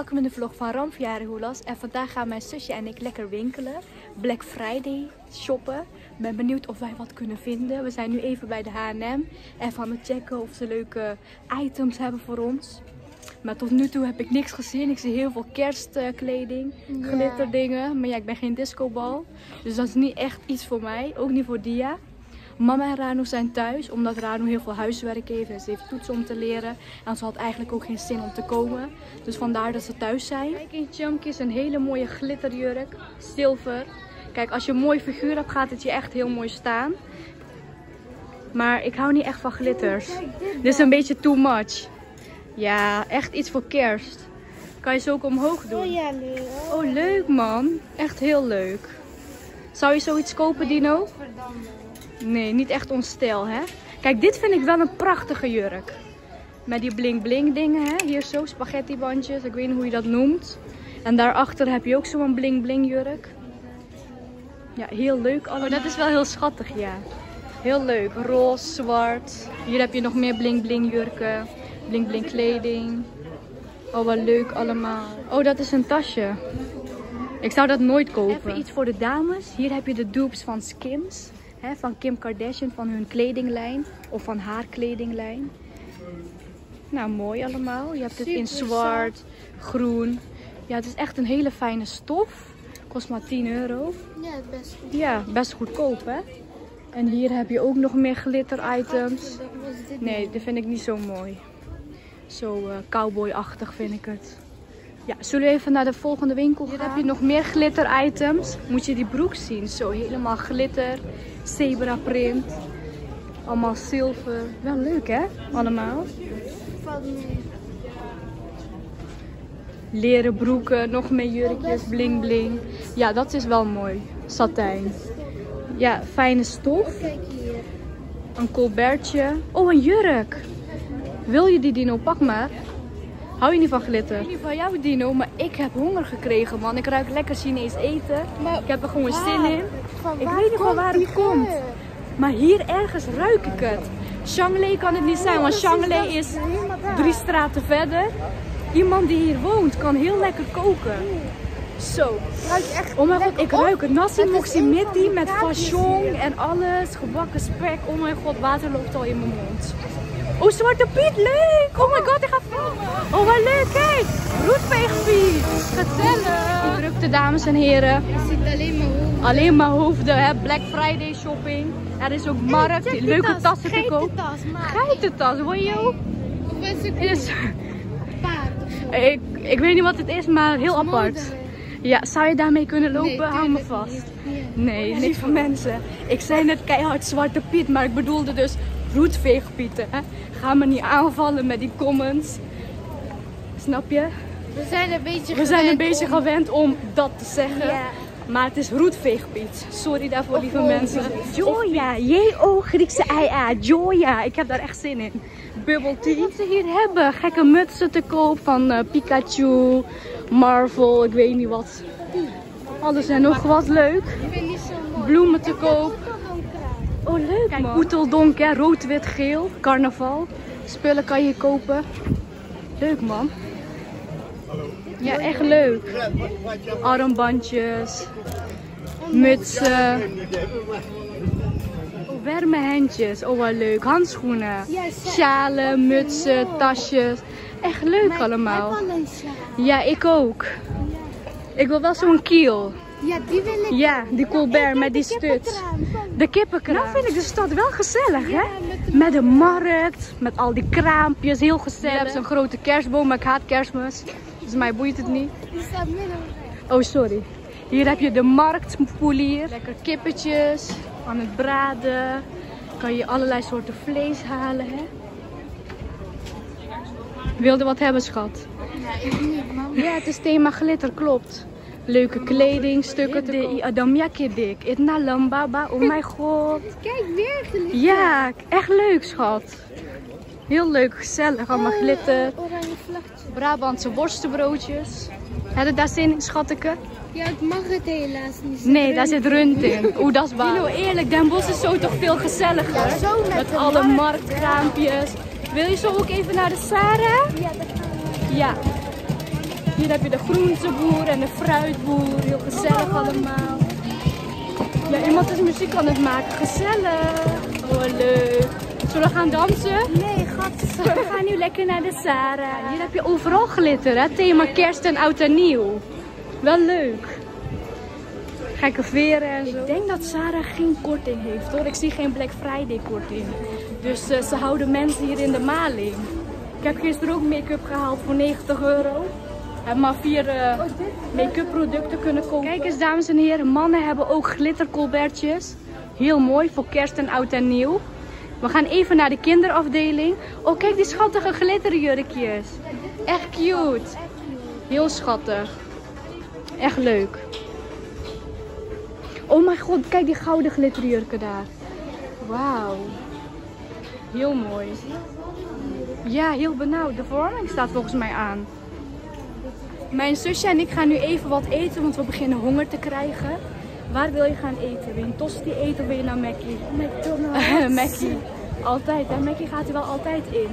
welkom in de vlog van Ramverjaren Hoelas. En vandaag gaan mijn zusje en ik lekker winkelen. Black Friday shoppen. Ben benieuwd of wij wat kunnen vinden. We zijn nu even bij de H&M. Even aan het checken of ze leuke items hebben voor ons. Maar tot nu toe heb ik niks gezien. Ik zie heel veel kerstkleding, glitterdingen. Maar ja, ik ben geen discobal. Dus dat is niet echt iets voor mij. Ook niet voor Dia. Mama en Rano zijn thuis, omdat Rano heel veel huiswerk heeft en ze heeft toetsen om te leren. En ze had eigenlijk ook geen zin om te komen. Dus vandaar dat ze thuis zijn. Kijk in Chunky is een hele mooie glitterjurk, zilver. Kijk, als je een mooi figuur hebt, gaat het je echt heel mooi staan. Maar ik hou niet echt van glitters. Dit is een beetje too much. Ja, echt iets voor kerst. Kan je ze ook omhoog doen? Oh ja, leuk. Oh, leuk man. Echt heel leuk. Zou je zoiets kopen, Dino? Nee, niet echt ons stijl, hè? Kijk, dit vind ik wel een prachtige jurk. Met die bling bling dingen, hè? Hier zo, spaghetti bandjes. Ik weet niet hoe je dat noemt. En daarachter heb je ook zo'n bling bling jurk. Ja, heel leuk allemaal. Oh, dat is wel heel schattig, ja. Heel leuk. Roze, zwart. Hier heb je nog meer bling bling jurken. Bling bling kleding. Oh, wat leuk allemaal. Oh, dat is een tasje. Ik zou dat nooit kopen. Even iets voor de dames. Hier heb je de dupes van Skims. Hè, van Kim Kardashian, van hun kledinglijn. Of van haar kledinglijn. Nou, mooi allemaal. Je hebt het in zwart, groen. Ja, het is echt een hele fijne stof. Kost maar 10 euro. Ja, best goed. Ja, best goedkoop hè. En hier heb je ook nog meer glitter items. Nee, dat vind ik niet zo mooi. Zo eh, cowboy-achtig vind ik het. Ja, zullen we even naar de volgende winkel gaan? Hier heb je nog meer glitter items. Moet je die broek zien. Zo helemaal glitter. Zebra print. Allemaal zilver. Wel leuk hè? Allemaal. Leren broeken, nog meer jurkjes, bling bling. Ja, dat is wel mooi. Satijn. Ja, fijne stof. Kijk hier. Een colbertje. Oh, een jurk. Wil je die Dino? Pak maar. Hou je niet van glitter? Ik weet niet van jou Dino, maar ik heb honger gekregen man. Ik ruik lekker Chinees eten. Maar Ik heb er gewoon waar? zin in. Ik weet niet van waar het komt. geur? Maar hier ergens ruik ik het. Shanghai kan het niet zijn, want dat is drie straten verder. Iemand die hier woont kan heel lekker koken. Zo. Ruikt echt Oh mijn god, ik op. ruik het. Nasi een met fashion en alles. Gebakken spek. Oh mijn god, water loopt al in mijn mond. Oh, Zwarte Piet, leuk! Oh my god, ik ga filmen. Oh, wat leuk, kijk! Roetveegpiet! Gezellig! Drukte, dames en heren. Je ziet alleen maar hoe. Alleen maar hoofden, hè? Black Friday shopping. Er is ook markt, leuke tas. tassen te kopen. Geitentas, hoor je? Of is het Is, een paard of zo? ik, ik weet niet wat het is, maar heel apart. Ja, zou je daarmee kunnen lopen? Nee, Hou me vast. niet. Nee, niet van mensen. Ik zei net keihard Zwarte Piet, maar ik bedoelde dus roetveegpieten. Hè? Ga me niet aanvallen met die comments. Snap je? We zijn een beetje We zijn een gewend beetje om- gewend om dat te zeggen. Ja. Maar het is roetveegpiet. Sorry daarvoor, lieve mensen. Joya, J-O, Griekse I-A. Joya, ik heb daar echt zin in. Bubble tea. Wat ze hier hebben. Gekke mutsen te koop van eh, Pikachu, Marvel, ik weet niet wat. Alles en nog wat leuk. Ik ben niet zo mooi. Bloemen te koop. Oh, leuk Kijk, man. Oeteldonk, rood, wit, geel. Carnaval. Spullen kan je kopen. Leuk man. Ja, echt leuk. Armbandjes. Mutsen. Oh, wärmehendjes. Oh, wat leuk. Handschoenen. Sjalen, mutsen, tasjes. Echt leuk allemaal. Ja, ik ook. Ik wil wel zo'n kiel. Ja, die wil ik. Ja, die Colbert met die stuts. De kippenkraam. Nou vind ik de stad wel gezellig, hè? Ja, met de Met de markt, met al die kraampjes, heel gezellig. Je hebt zo'n grote kerstboom, maar ik haat kerstmis. Dus mij boeit het niet. Die staat midden. Oh, sorry. Hier heb je de marktpoelier. Lekker kippetjes, aan het braden. Kan je allerlei soorten vlees halen, hè? Wilde wat hebben, schat? Nee, ik niet, man. Ja, het is thema glitter, klopt. Leuke kledingstukken. De Adamyaki dik. Itna lambaba. Oh mijn god. Kijk, weer gelicht. Ja, echt leuk, schat. Heel leuk, gezellig. Allemaal glitter. Oranje. Brabantse worstenbroodjes. Heb je daar zin in, schatteke? Ja, ik mag het helaas niet. Nee, daar zit rund in. Oeh, dat is waar. Dino, eerlijk, Den Bosch is zo toch veel gezelliger. Ja, zo met met alle markt, marktkraampjes. Wil je zo ook even naar de Sarah? Ja, dat gaan we. Ja. Hier heb je de groenteboer en de fruitboer. Heel gezellig allemaal. Ja, iemand is muziek aan het maken. Gezellig. Oh, leuk. Zullen we gaan dansen? Nee, gat. We gaan nu lekker naar de Sarah. Hier heb je overal glitter, hè? Thema kerst en oud en nieuw. Wel leuk. Gekke veren en zo. Ik denk dat Sarah geen korting heeft hoor. Ik zie geen Black Friday korting. Dus eh, ze houden mensen hier in de maling. Ik heb gisteren ook make-up gehaald voor 90 euro. Heb maar vier eh, make-up producten kunnen kopen. Kijk eens dames en heren, mannen hebben ook glittercolbertjes. Heel mooi voor kerst en oud en nieuw. We gaan even naar de kinderafdeling. Oh, kijk die schattige glitterjurkjes. Echt cute. Heel schattig. Echt leuk. Oh mijn god, kijk die gouden glitterjurken daar. Wauw. Heel mooi. Ja, heel benauwd. De verwarming staat volgens mij aan. Mijn zusje en ik gaan nu even wat eten, want we beginnen honger te krijgen. Waar wil je gaan eten? Wil je een tosti eten of wil je naar Mackie? McDonald's. Mackie. Altijd, hè? Mackie gaat er wel altijd in.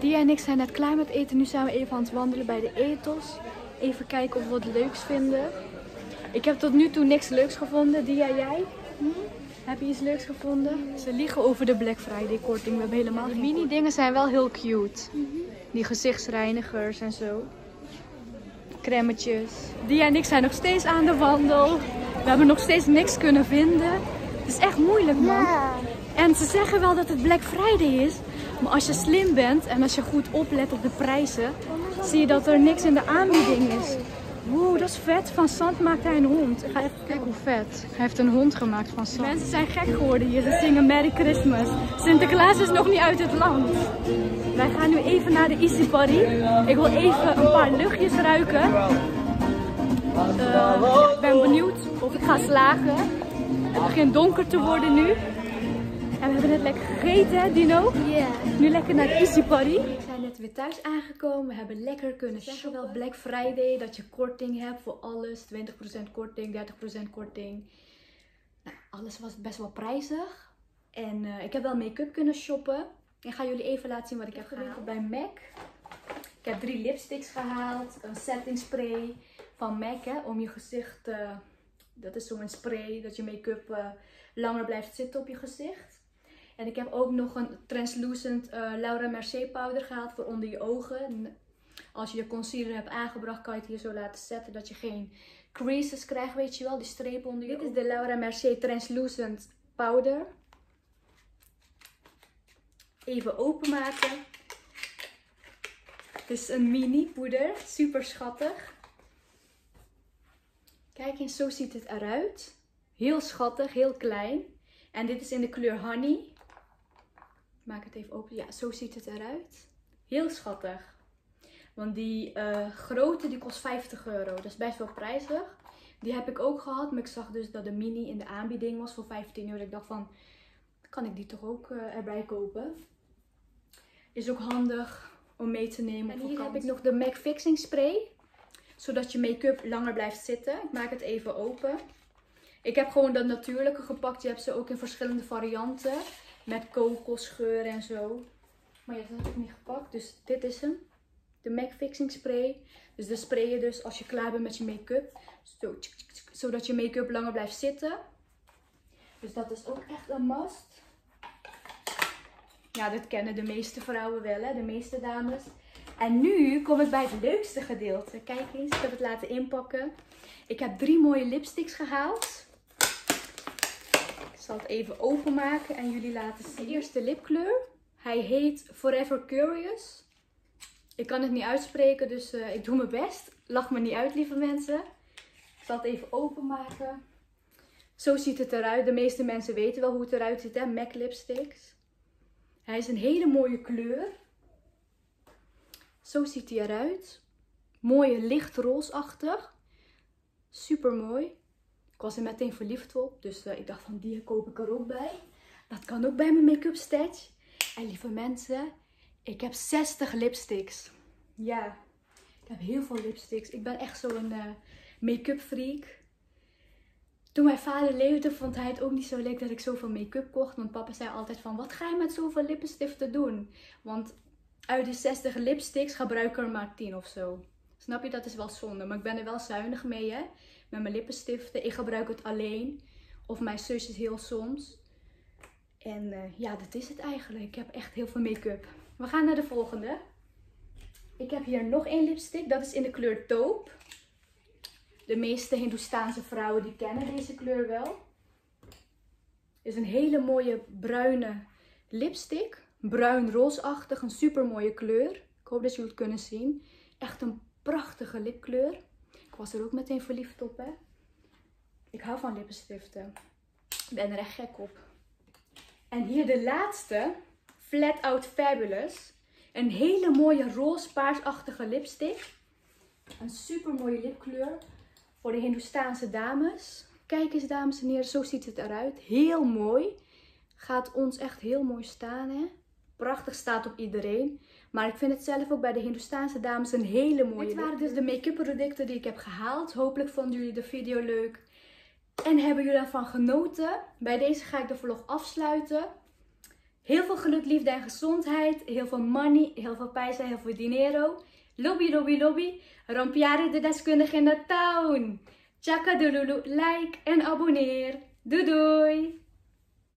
Die en ik zijn net klaar met eten. Nu zijn we even aan het wandelen bij de ethos. Even kijken of we wat leuks vinden. Ik heb tot nu toe niks leuks gevonden. Die en jij? Hm? Heb je iets leuks gevonden? Ze liegen over de Black Friday korting. We hebben helemaal geen mini dingen zijn wel heel cute. Die gezichtsreinigers en zo. Cremmetjes. Die en ik zijn nog steeds aan de wandel. We hebben nog steeds niks kunnen vinden. Het is echt moeilijk man. Ja. En ze zeggen wel dat het Black Friday is. Maar als je slim bent en als je goed oplet op de prijzen, zie je dat er niks in de aanbieding is. Wow, dat is vet. Van zand maakt hij een hond. Ik ga even kijken hoe vet. Hij heeft een hond gemaakt van zand. Mensen zijn gek geworden hier. Ze zingen Merry Christmas. Sinterklaas is nog niet uit het land. Wij gaan nu even naar de Easy Party. Ik wil even een paar luchtjes ruiken. Eh, ik ben benieuwd of ik ga slagen. Het begint donker te worden nu. En we hebben net lekker gegeten, Dino? Ja. Nu lekker naar de Easy Party. Net weer thuis aangekomen. We hebben lekker kunnen zeggen wel Black Friday. Dat je korting hebt voor alles. 20% korting, 30% korting. Nou, alles was best wel prijzig. En eh, ik heb wel make-up kunnen shoppen. Ik ga jullie even laten zien wat ik heb gehaald bij MAC. Ik heb drie lipsticks gehaald. Een setting spray van MAC hè, om je gezicht... eh, dat is zo'n spray dat je make-up eh, langer blijft zitten op je gezicht. En ik heb ook nog een translucent eh, Laura Mercier powder gehaald voor onder je ogen. En Als je je concealer hebt aangebracht, kan je het hier zo laten zetten dat je geen creases krijgt, weet je wel, die strepen onder je Dit is de Laura Mercier translucent powder. Even openmaken. Het is een mini poeder, super schattig. Kijk eens, zo ziet het eruit. Heel schattig, heel klein. En dit is in de kleur honey. Ik maak het even open. Ja, zo ziet het eruit. Heel schattig. Want die eh, grote die kost 50 euro. Dat is best wel prijzig. Die heb ik ook gehad. Maar ik zag dus dat de mini in de aanbieding was voor 15 euro. Ik dacht van, kan ik die toch ook eh, erbij kopen? Is ook handig om mee te nemen. En hier heb ik nog de MAC Fixing Spray. Zodat je make-up langer blijft zitten. Ik maak het even open. Ik heb gewoon dat natuurlijke gepakt. Je hebt ze ook in verschillende varianten. Met kokosgeur en zo. Maar ja, dat heb ik niet gepakt. Dus dit is hem. De MAC Fixing Spray. Dus de spray je dus als je klaar bent met je make-up. Zo, zodat je make-up langer blijft zitten. Dus dat is ook echt een must. Ja, dit kennen de meeste vrouwen wel, hè? de meeste dames. En nu kom ik bij het leukste gedeelte. Kijk eens, ik heb het laten inpakken. Ik heb drie mooie lipsticks gehaald. Het even openmaken en jullie laten zien. De eerste lipkleur. Hij heet Forever Curious. Ik kan het niet uitspreken, dus eh, ik doe mijn best. Lach me niet uit, lieve mensen. Ik zal het even openmaken. Zo ziet het eruit. De meeste mensen weten wel hoe het eruit ziet, hè? MAC lipsticks. Hij is een hele mooie kleur. Zo ziet hij eruit. Mooie licht roosachtig. Super mooi. Ik was er meteen verliefd op. Dus eh, ik dacht van die koop ik er ook bij. Dat kan ook bij mijn make-up stash. En lieve mensen, ik heb 60 lipsticks. Ja, ik heb heel veel lipsticks. Ik ben echt zo'n eh make-up freak. Toen mijn vader leefde, vond hij het ook niet zo leuk dat ik zoveel make-up kocht. Want papa zei altijd van, wat ga je met zoveel lippenstiften doen? Want uit de 60 lipsticks gebruik ik er maar 10 of zo. Snap je, dat is wel zonde. Maar ik ben er wel zuinig mee, hè. Met mijn lippenstiften. Ik gebruik het alleen. Of mijn zus is heel soms. En eh, ja, dat is het eigenlijk. Ik heb echt heel veel make-up. We gaan naar de volgende. Ik heb hier nog één lipstick. Dat is in de kleur taupe. De meeste Hindoestaanse vrouwen die kennen deze kleur wel. Het is een hele mooie bruine lipstick. Bruin-roosachtig, een super mooie kleur. Ik hoop dat jullie het kunnen zien. Echt een prachtige lipkleur. Was er ook meteen verliefd op, hè. Ik hou van lippenstiften. Ik ben er echt gek op. En hier de laatste. Flat Out Fabulous. Een hele mooie roze-paarsachtige lipstick. Een super mooie lipkleur voor de Hindoestaanse dames. Kijk eens dames en heren, zo ziet het eruit. Heel mooi. Gaat ons echt heel mooi staan hè. Prachtig staat op iedereen. Maar ik vind het zelf ook bij de Hindoestaanse dames een hele mooie Dit waren dus de make-up producten die ik heb gehaald. Hopelijk vonden jullie de video leuk. En hebben jullie ervan genoten? Bij deze ga ik de vlog afsluiten. Heel veel geluk, liefde en gezondheid. Heel veel money, heel veel paisa, heel veel dinero. Lobby, lobby, lobby. Rompiare de deskundige in de town. Chaka like en abonneer. Doei doei!